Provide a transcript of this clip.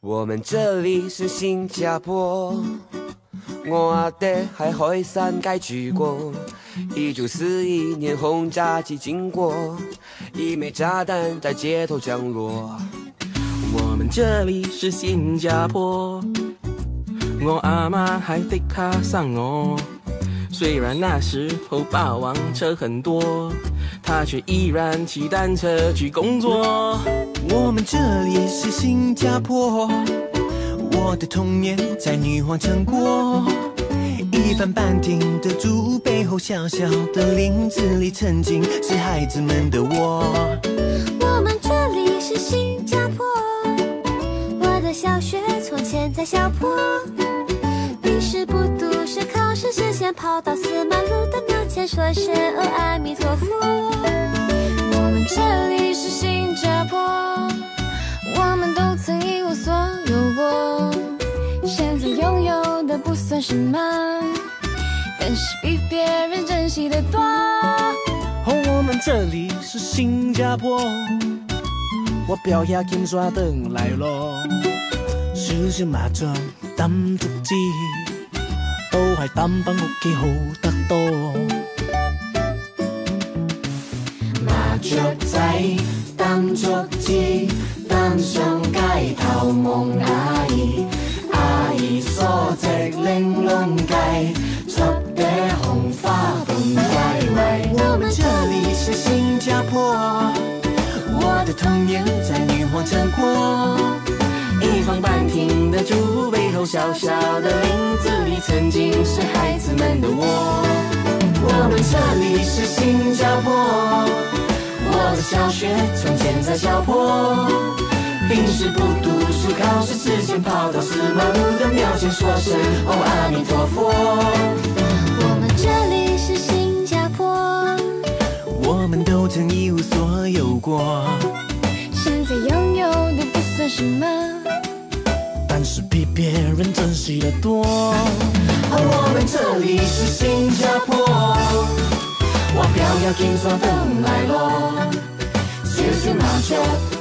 我们这里是新加坡，我阿爹还海山街住过，一九四一年轰炸机经过，一枚炸弹在街头降落。我们这里是新加坡，我阿妈还在卡上我，虽然那时候霸王车很多，她却依然骑单车去工作。我们这里是新加坡，我的童年在女皇城过，一帆半亭的竹背后，小小的林子里曾经是孩子们的窝。我们这里是新加坡，我的小学从前在小坡，历史不读是考试时先跑到司马路的庙前说：“学阿弥陀佛。”什么？但是比别人珍惜的多。哦，我们这里是新加坡，我表兄金山转来咯，收收麻将担竹枝，都还单板屋企好得多。麻雀仔担竹枝，担上街头望阿姨。玲珑红我们这里是新加坡，我的童年在女皇城过，一方半厅的住，背后小小的林子，里曾经是孩子们的窝。我们这里是新加坡，我的小学从前在小坡，平时不读书，考试之前跑到四马路的。先说声哦，阿弥陀佛。我们这里是新加坡，我们都曾一无所有过，现在拥有都不算什么，但是比别人珍惜的多。哦，我们这里是新加坡，我飘摇金色的来咯，谢谢麻雀。